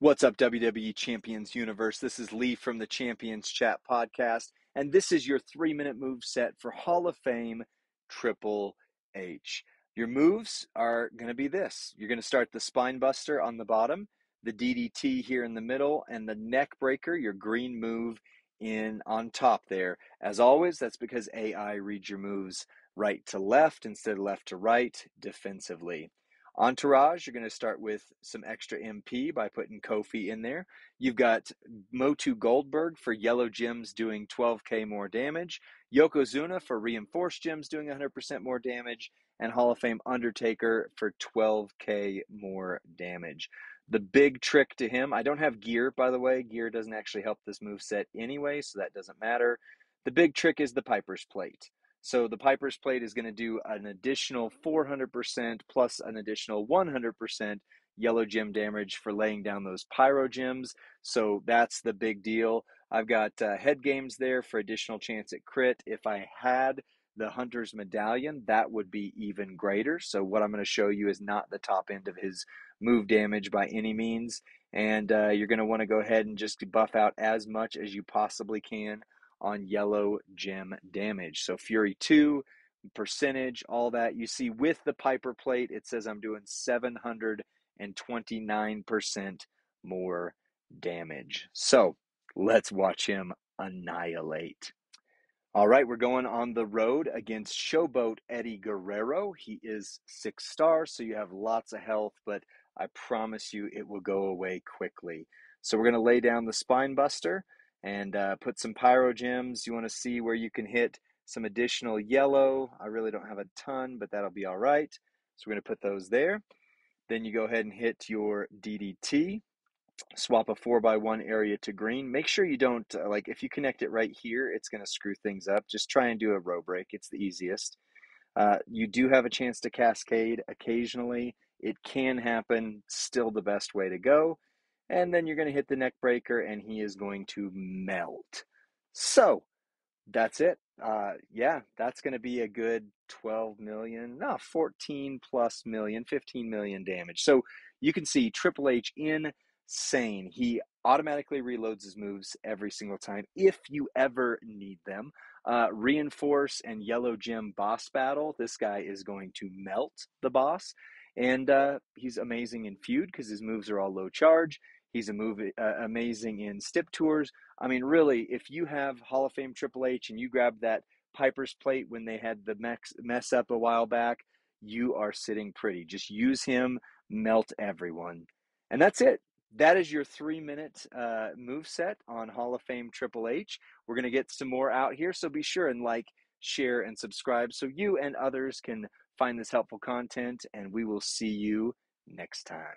What's up, WWE Champions Universe? This is Lee from the Champions Chat podcast, and this is your three minute move set for Hall of Fame Triple H. Your moves are going to be this you're going to start the spine buster on the bottom, the DDT here in the middle, and the neck breaker, your green move in on top there. As always, that's because AI reads your moves right to left instead of left to right defensively. Entourage, you're going to start with some extra MP by putting Kofi in there. You've got Motu Goldberg for yellow gems doing 12k more damage, Yokozuna for reinforced gems doing 100% more damage, and Hall of Fame Undertaker for 12k more damage. The big trick to him, I don't have gear by the way. Gear doesn't actually help this move set anyway, so that doesn't matter. The big trick is the Piper's Plate. So the Piper's Plate is going to do an additional 400% plus an additional 100% yellow gem damage for laying down those pyro gems. So that's the big deal. I've got uh, head games there for additional chance at crit. If I had the Hunter's Medallion, that would be even greater. So what I'm going to show you is not the top end of his move damage by any means. And uh, you're going to want to go ahead and just buff out as much as you possibly can on yellow gem damage. So Fury 2, percentage, all that. You see with the Piper plate, it says I'm doing 729% more damage. So let's watch him annihilate. All right, we're going on the road against Showboat Eddie Guerrero. He is six stars, so you have lots of health, but I promise you it will go away quickly. So we're going to lay down the spine buster and uh, put some pyro gems. You want to see where you can hit some additional yellow. I really don't have a ton, but that'll be all right. So we're going to put those there. Then you go ahead and hit your DDT. Swap a 4 by one area to green. Make sure you don't, uh, like, if you connect it right here, it's going to screw things up. Just try and do a row break. It's the easiest. Uh, you do have a chance to cascade occasionally. It can happen, still the best way to go and then you're going to hit the neck breaker and he is going to melt. So that's it. Uh, yeah, that's going to be a good 12 million, no, 14 plus million, 15 million damage. So you can see Triple H insane. He automatically reloads his moves every single time if you ever need them. Uh, reinforce and yellow gem boss battle. This guy is going to melt the boss. And uh, he's amazing in feud because his moves are all low charge. He's a movie, uh, amazing in stip tours. I mean, really, if you have Hall of Fame Triple H and you grab that Piper's plate when they had the mess, mess up a while back, you are sitting pretty. Just use him, melt everyone. And that's it. That is your three minute uh, move set on Hall of Fame Triple H. We're going to get some more out here, so be sure and like, share, and subscribe so you and others can find this helpful content. And we will see you next time.